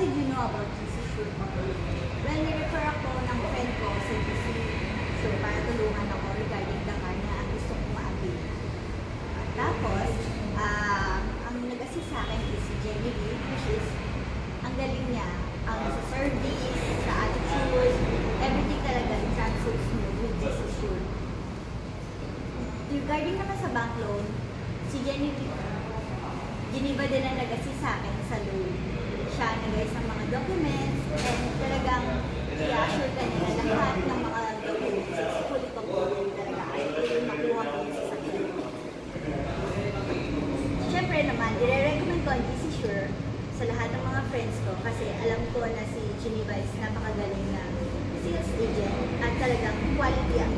about GC Sure po? Well, nirefer ako ng friend ko sa GC Sure para tulungan ako regarding the car na gusto kong ma-avail. Tapos, ah, ang nag-assist sa akin is si Lee, which is, ang galing niya, ang sa service, sa attitude, everything talaga, so smooth with GC Sure. Regarding naman sa bank loan, si Lee, Geneva din ang nag-assist sa akin sa loan. Siya ang mga documents and talagang i-assure ka niya na lahat ng mga documents is fully complete talaga. Ko yung makuha ko yung sasakyan. Siyempre naman, dire-recommend ko ang GC Sure sa lahat ng mga friends ko kasi alam ko na si Geneva is napakagaling na sales agent at talagang quality ang